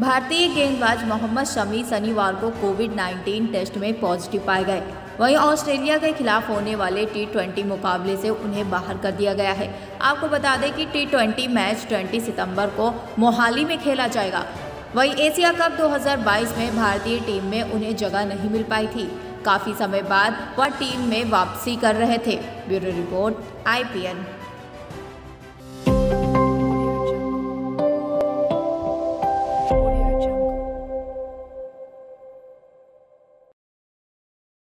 भारतीय गेंदबाज मोहम्मद शमी शनिवार को कोविड 19 टेस्ट में पॉजिटिव पाए गए। वहीं ऑस्ट्रेलिया के खिलाफ होने वाले टी मुकाबले से उन्हें बाहर कर दिया गया है। आपको बता दें कि टी मैच 20 सितंबर को मोहाली में खेला जाएगा। वहीं एशिया कप 2022 में भारतीय टीम में उन्हें जगह नहीं मिल पाई थी। काफ़ी समय बाद वह टीम में वापसी कर रहे थे। ब्यूरो रिपोर्ट आई forward.